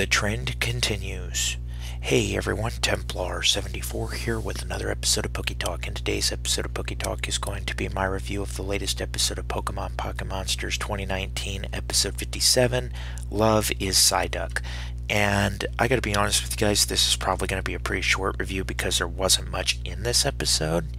The trend continues. Hey everyone, Templar74 here with another episode of Poke Talk, and today's episode of Poke Talk is going to be my review of the latest episode of Pokemon Pocket Monsters 2019, episode 57, Love is Psyduck. And I gotta be honest with you guys, this is probably gonna be a pretty short review because there wasn't much in this episode,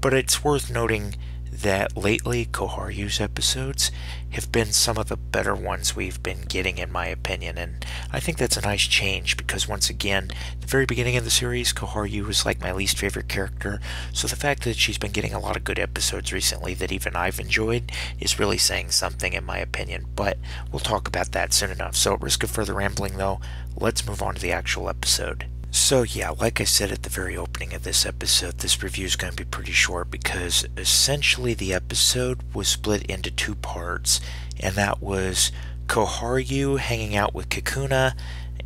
but it's worth noting that lately Koharu's episodes have been some of the better ones we've been getting in my opinion. And I think that's a nice change because once again the very beginning of the series Koharu was like my least favorite character. So the fact that she's been getting a lot of good episodes recently that even I've enjoyed is really saying something in my opinion. But we'll talk about that soon enough. So at risk of further rambling though let's move on to the actual episode. So yeah, like I said at the very opening of this episode, this review is going to be pretty short because essentially the episode was split into two parts, and that was Koharu hanging out with Kakuna,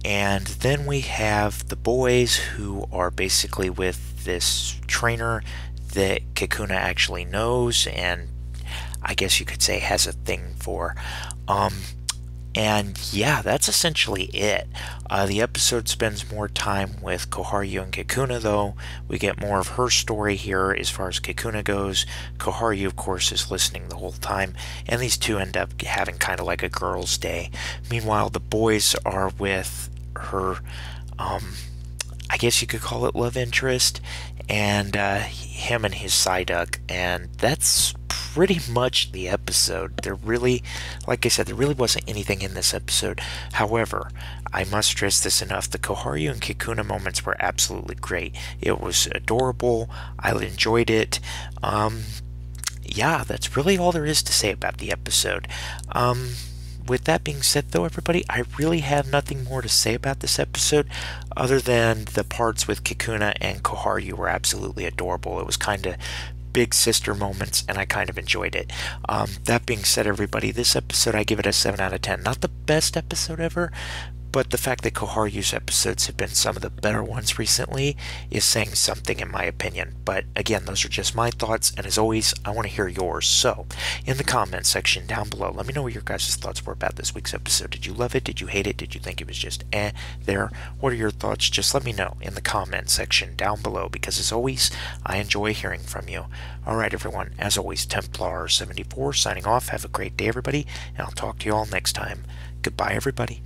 and then we have the boys who are basically with this trainer that Kakuna actually knows and I guess you could say has a thing for. Um, and yeah, that's essentially it. Uh, the episode spends more time with Koharu and Kakuna, though. We get more of her story here as far as Kakuna goes. Koharu, of course, is listening the whole time, and these two end up having kind of like a girls' day. Meanwhile, the boys are with her, um, I guess you could call it love interest, and uh, him and his Psyduck, and that's pretty much the episode. There really, like I said, there really wasn't anything in this episode. However, I must stress this enough the Koharu and Kakuna moments were absolutely great. It was adorable. I enjoyed it. Um, yeah, that's really all there is to say about the episode. Um, with that being said, though, everybody, I really have nothing more to say about this episode other than the parts with Kakuna and Koharu were absolutely adorable. It was kind of big sister moments, and I kind of enjoyed it. Um, that being said, everybody, this episode I give it a 7 out of 10. Not the best episode ever, but the fact that Koharu's episodes have been some of the better ones recently is saying something in my opinion. But again, those are just my thoughts, and as always, I want to hear yours. So, in the comment section down below, let me know what your guys' thoughts were about this week's episode. Did you love it? Did you hate it? Did you think it was just eh there? What are your thoughts? Just let me know in the comment section down below, because as always, I enjoy hearing from you. Alright, everyone, as always, Templar74 signing off. Have a great day, everybody, and I'll talk to you all next time. Goodbye, everybody.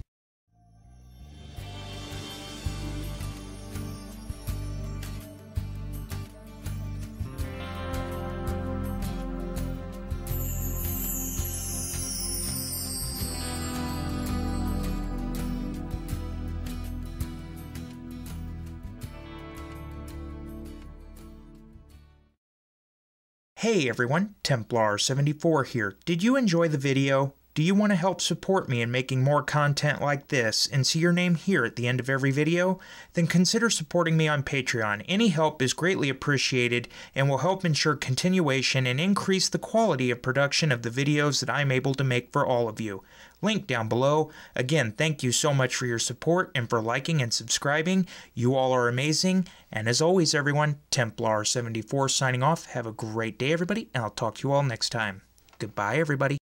Hey everyone, Templar74 here. Did you enjoy the video? Do you want to help support me in making more content like this and see your name here at the end of every video? Then consider supporting me on Patreon. Any help is greatly appreciated and will help ensure continuation and increase the quality of production of the videos that I'm able to make for all of you. Link down below. Again, thank you so much for your support and for liking and subscribing. You all are amazing. And as always, everyone, Templar74 signing off. Have a great day, everybody, and I'll talk to you all next time. Goodbye, everybody.